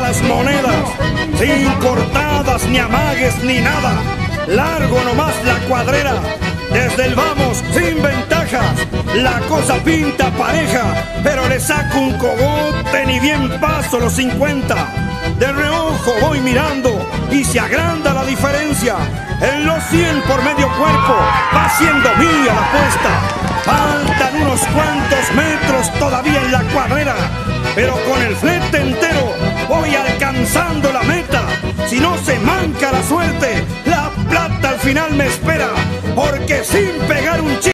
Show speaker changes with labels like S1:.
S1: las monedas, sin cortadas ni amagues ni nada. Largo nomás la cuadrera, desde el vamos sin ventajas. La cosa pinta pareja, pero le saco un cogote ni bien paso los 50. De reojo voy mirando y se agranda la diferencia. En los 100 por medio cuerpo va siendo mía la apuesta. Faltan unos cuantos metros todavía en la cuadrera, pero con el flete entero voy alcanzando la meta. Si no se manca la suerte, la plata al final me espera, porque sin pegar un chico